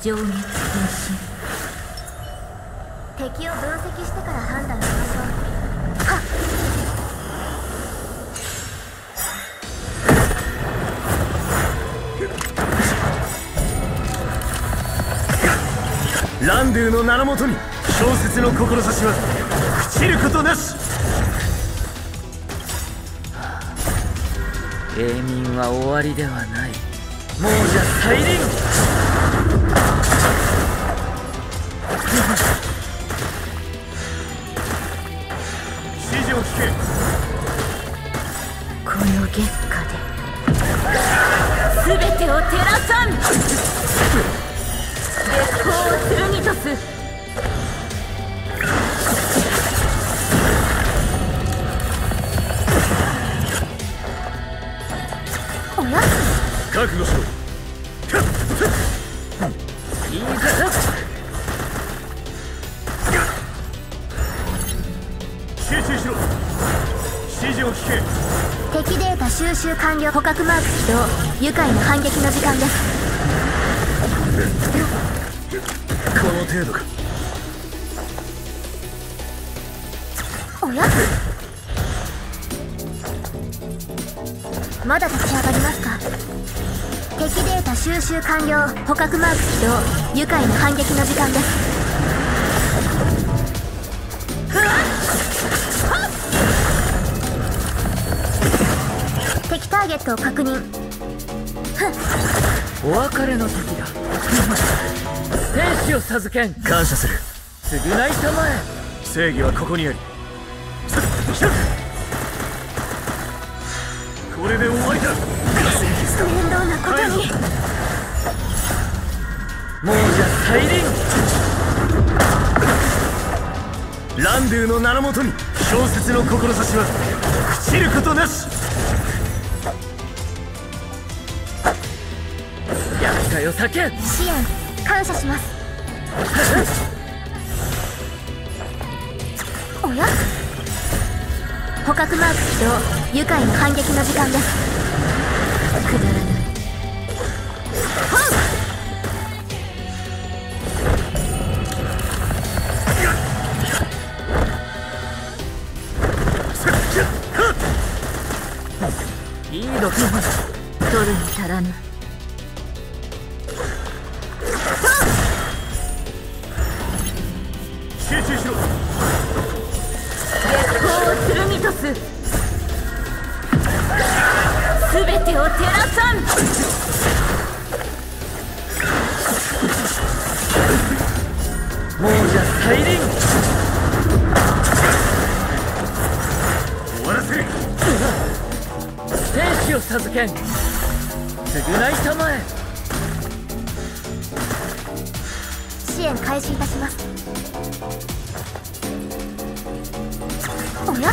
情熱禁止敵を分析してから判断しましょうはっランドゥの名のもとに小説の志は朽ちることなし永民は終わりではない亡者再臨月下で。全てを照らさん。月光を剣とす。おや覚悟しろ。いいぜ集中しろ指示を聞け。敵データ収集完了。捕獲マーク起動。愉快な反撃の時間です。この程度か。おや？まだ立ち上がりますか？敵データ収集完了。捕獲マーク起動。愉快な反撃の時間ですーゲットを確認。お別れの時だ。天使を授けん。感謝する。償いたまえ。正義はここにあり。これで終わりだ。面倒なことに。ランドゥの名のもとに小説の志は朽ちることなし厄介を避け支援感謝します。おや？捕獲マーク起動愉快な反撃の時間です。くだらない。いい取るに足らぬす。全てを照らさん。亡者再臨。終わらせ天使を授けん。償いたまえ。支援開始いたします。おや？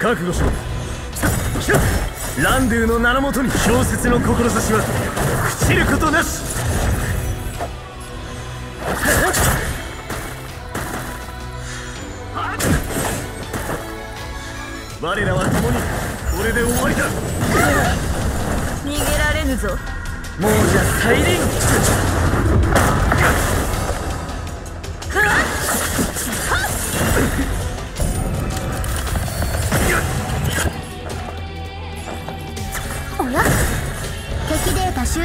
覚悟しろ。ランドゥの名のもとに小説の志は朽ちることなし。我らは共にこれで終わりだ。逃げられぬぞ。亡者再臨お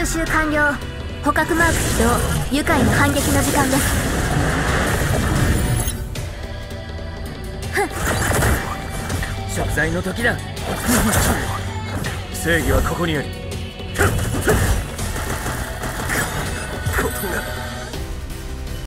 収集完了捕獲マーク起動愉快な反撃の時間です。食材の時だ。正義はここにあり。ことが